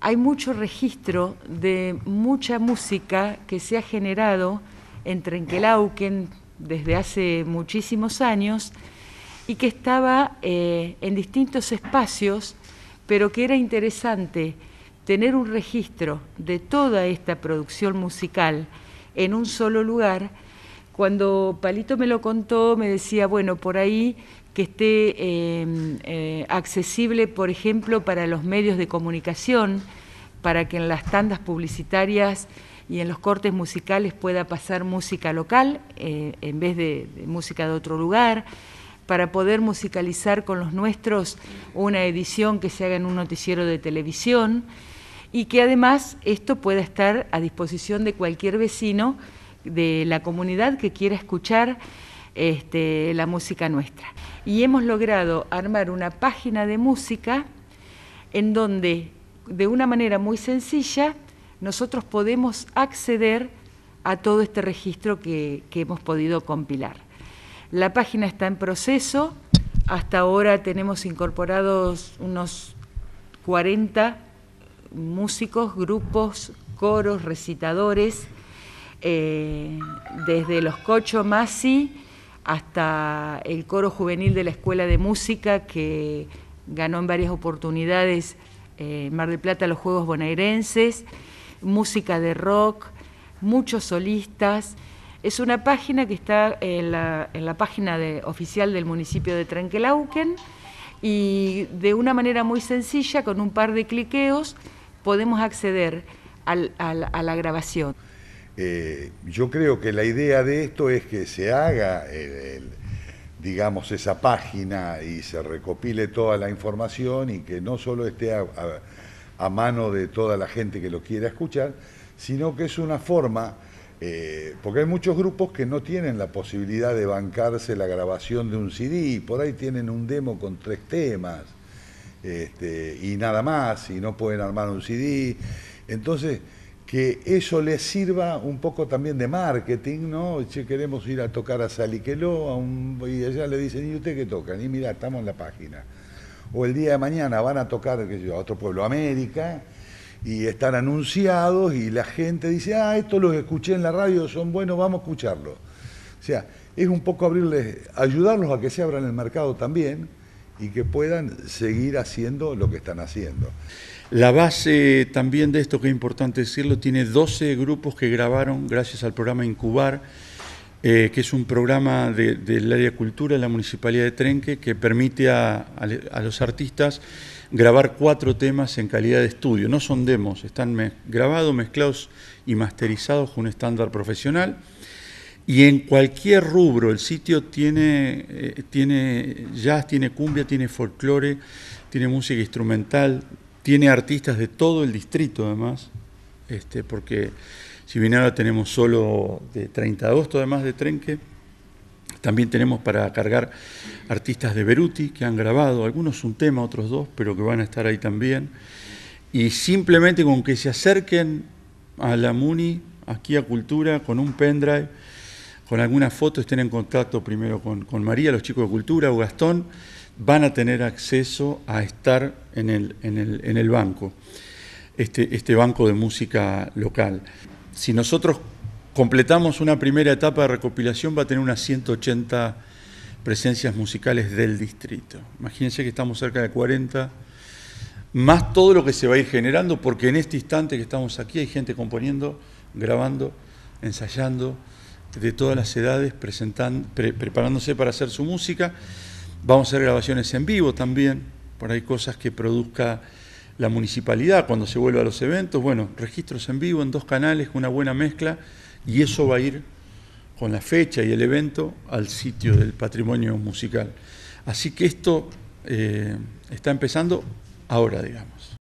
hay mucho registro de mucha música que se ha generado en Trenquelauquen desde hace muchísimos años y que estaba eh, en distintos espacios, pero que era interesante tener un registro de toda esta producción musical en un solo lugar. Cuando Palito me lo contó, me decía, bueno, por ahí que esté em, eh, accesible, por ejemplo, para los medios de comunicación, para que en las tandas publicitarias y en los cortes musicales pueda pasar música local eh, en vez de, música de otro lugar, para poder musicalizar con los nuestros una edición que se haga en un noticiero de televisión y que además esto pueda estar a disposición de cualquier vecino de la comunidad que quiera escuchar este, la música nuestra. Y hemos logrado armar una página de música en donde, de una manera muy sencilla, nosotros podemos acceder a todo este registro que, hemos podido compilar. La página está en proceso, hasta ahora tenemos incorporados unos 40 músicos, grupos, coros, recitadores, eh, desde los Cocho Masi, hasta el coro juvenil de la Escuela de Música, que ganó en varias oportunidades en eh, Mar del Plata los Juegos Bonaerenses, música de rock, muchos solistas. Es una página que está en la, página oficial del municipio de Trenquelauquen y de una manera muy sencilla, con un par de cliqueos, podemos acceder a la grabación. Eh, yo creo que la idea de esto es que se haga, digamos, esa página y se recopile toda la información y que no solo esté a, mano de toda la gente que lo quiera escuchar, sino que es una forma, eh, porque hay muchos grupos que no tienen la posibilidad de bancarse la grabación de un CD, por ahí tienen un demo con tres temas este, y nada más, y no pueden armar un CD. Entonces, que eso les sirva un poco también de marketing, ¿no? Che, queremos ir a tocar a Saliqueló, a un, y allá le dicen, ¿y usted qué tocan? Y mira, estamos en la página. O el día de mañana van a tocar qué sé yo, a otro pueblo, América, y están anunciados y la gente dice, ah, esto los escuché en la radio, son buenos, vamos a escucharlo. O sea, es un poco abrirles, ayudarlos a que se abran el mercado también y que puedan seguir haciendo lo que están haciendo. La base también de esto, que es importante decirlo, tiene 12 grupos que grabaron gracias al programa Incubar, eh, que es un programa del área cultura de la Municipalidad de Trenque que permite a, los artistas grabar cuatro temas en calidad de estudio. No son demos, están grabados, mezclados y masterizados con un estándar profesional. Y en cualquier rubro, el sitio tiene, eh, tiene jazz, tiene cumbia, tiene folclore, tiene música instrumental, tiene artistas de todo el distrito además, este, porque si bien ahora tenemos solo de 30 de agosto además de Trenque, también tenemos para cargar artistas de Beruti que han grabado, algunos un tema, otros dos, pero que van a estar ahí también. Y simplemente con que se acerquen a la MUNI, aquí a Cultura, con un pendrive, con alguna foto, estén en contacto primero con, con María, los chicos de Cultura o Gastón, van a tener acceso a estar en el, en el, en el banco, este, este banco de música local. Si nosotros completamos una primera etapa de recopilación, va a tener unas 180 presencias musicales del distrito. Imagínense que estamos cerca de 40, más todo lo que se va a ir generando, porque en este instante que estamos aquí hay gente componiendo, grabando, ensayando, de todas las edades, presentando, preparándose para hacer su música. Vamos a hacer grabaciones en vivo también, por ahí cosas que produzca la municipalidad cuando se vuelva a los eventos. Bueno, registros en vivo en dos canales, una buena mezcla, y eso va a ir con la fecha y el evento al sitio del patrimonio musical. Así que esto eh, está empezando ahora, digamos.